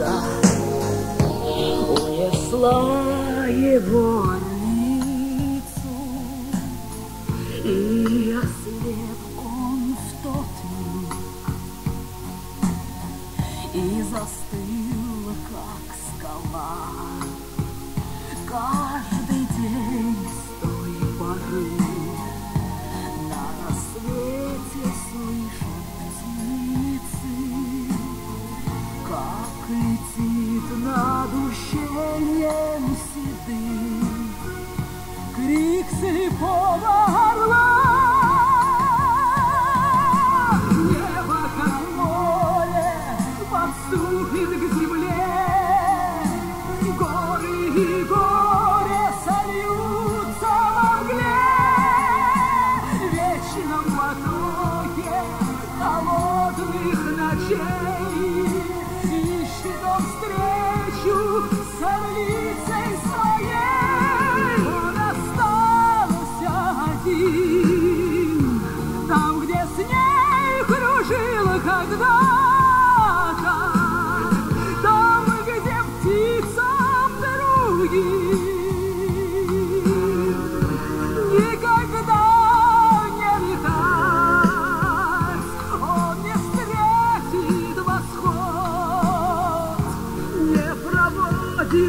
птица унесла его лицу, и ослеп он в тот миг, и застыл, как скала. Каждый день с той поры летит над ущельем седым. Крик слепого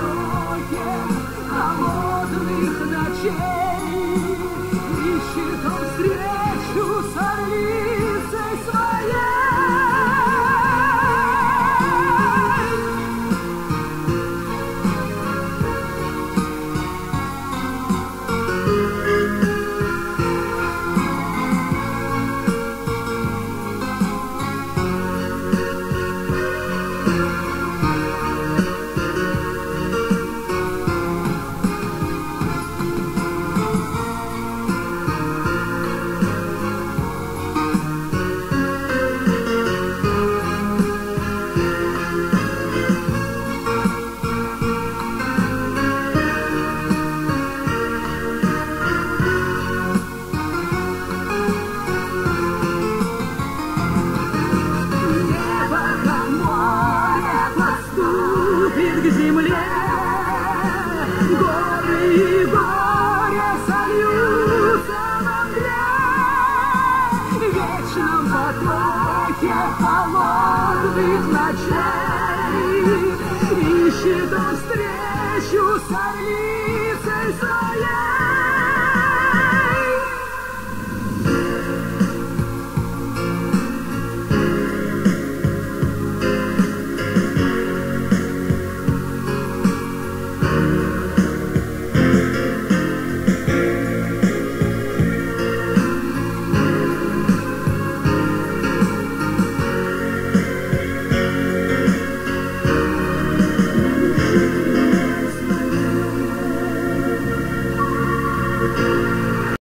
потоке холодных ночей подступит к земле. Горы и горе сольются во мгле. В вечном потоке холодных ночей ищет он встречу с орлицей